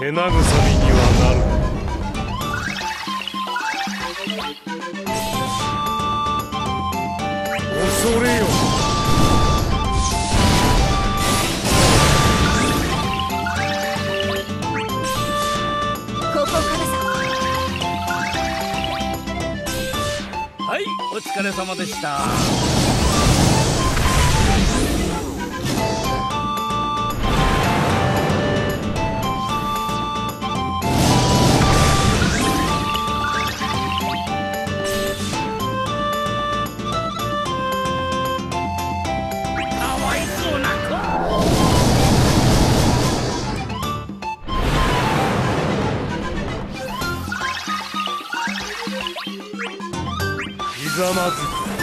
手慰みにはなる。恐れよ。ここからさはいお疲れ様でした。ひざまずく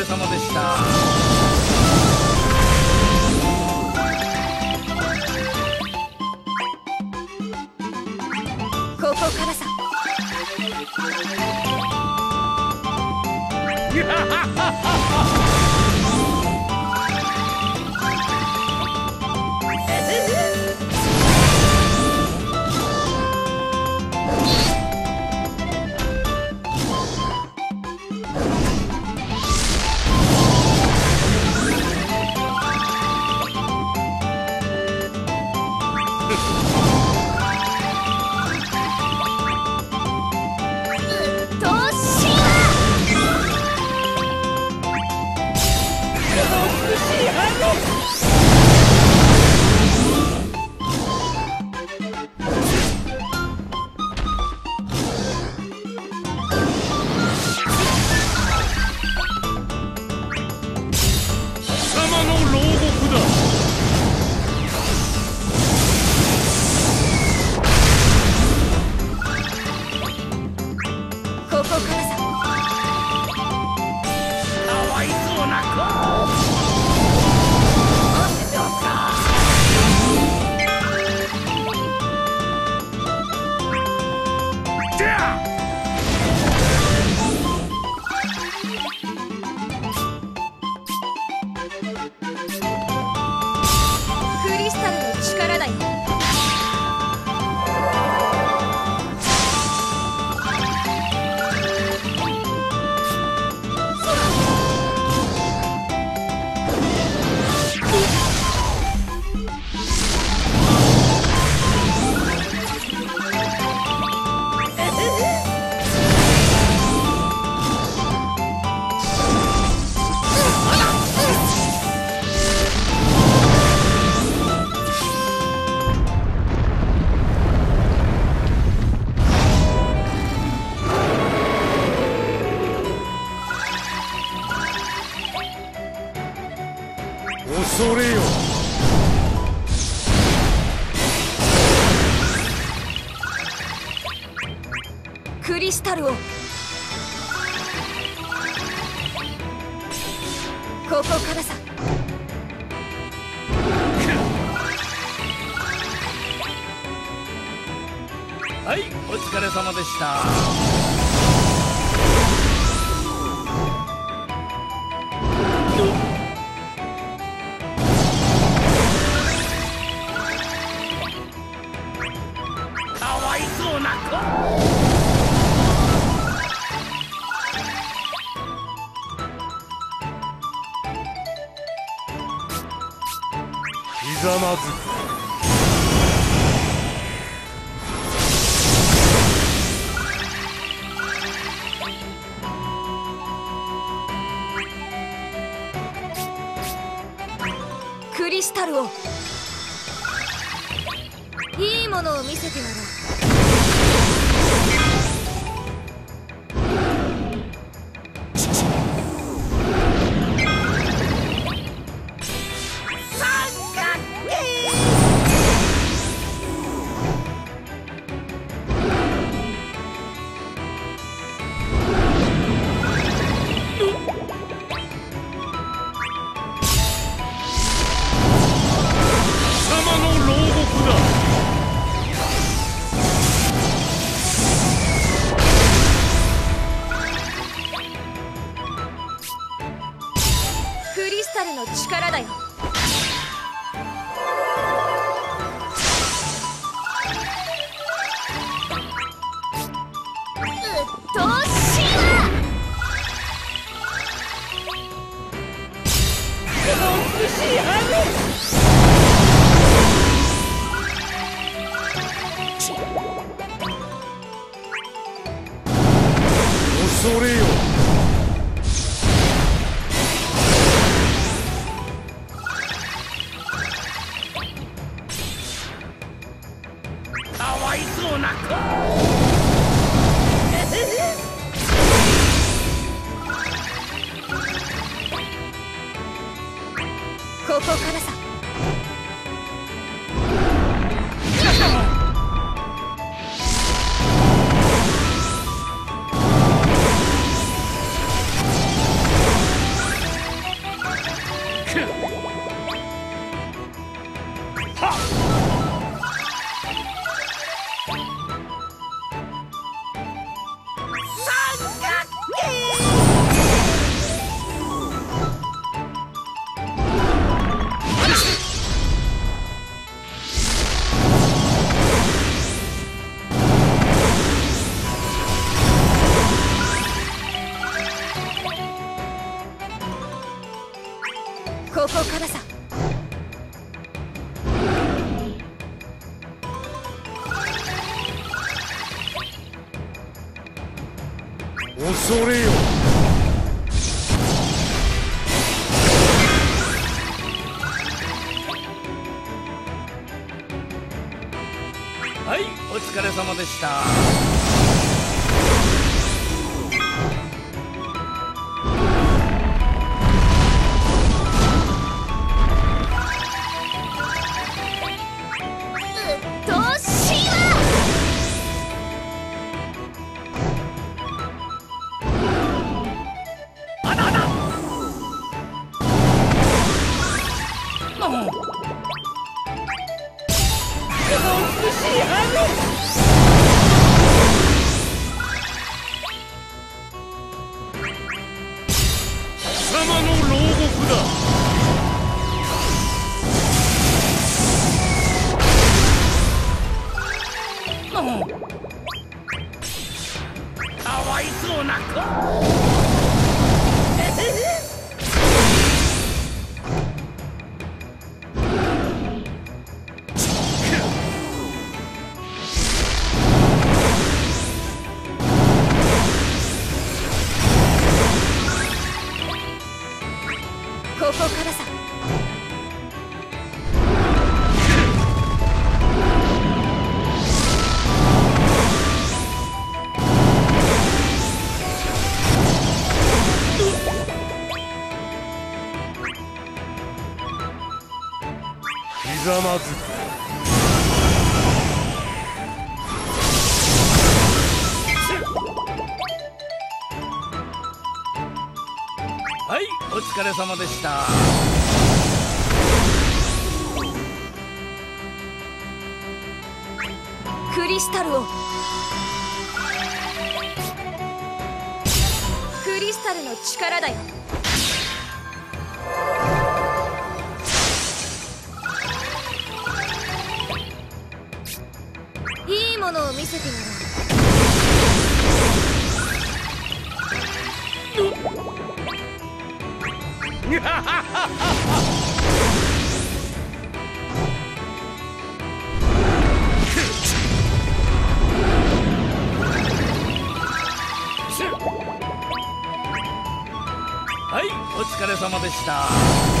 れ様でした。恐れよ。クリスタルを。ここからさ。はいお疲れ様でしたひざまずく。クリスタルを。いいものを見せてやろう。の力だよ。うっとうしいわ恐れ恐れよ。はいお疲れ様でした。ここからさ。ひざまずはいお疲れ様でした。クリスタルを。クリスタルの力だよ。いいものを見せてやろ。う はいお疲れ様でした。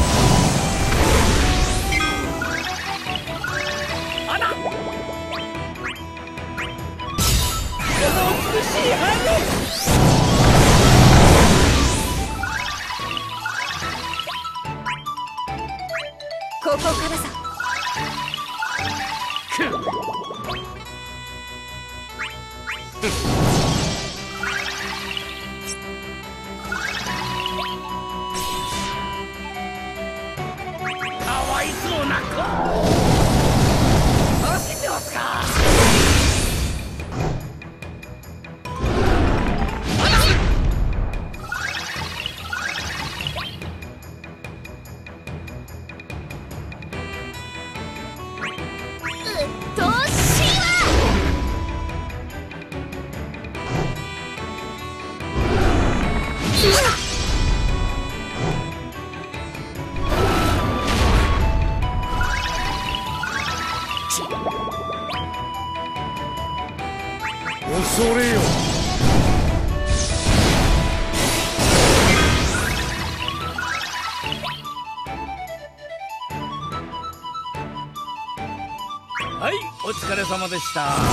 わいそうな子。助けてますか？うっ した。